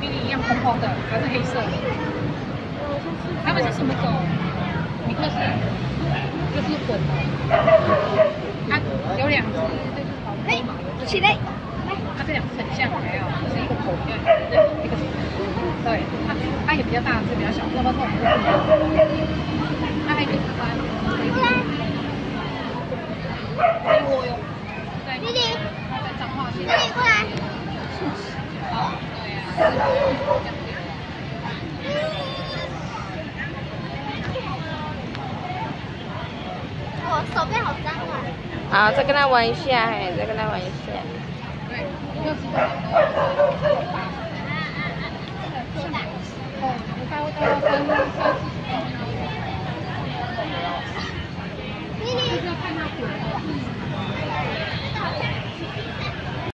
比你一样蓬蓬的，还是黑色的。他们是什么狗？米克斯，就是混的。它有两只，就是黄黑毛的。起来。它这两只很像，没有，是一个头，对，一个对，它它也比较大，只比较小，那么痛，它我手背好脏啊，好，再跟他玩一下，嘿，再跟他玩一下。要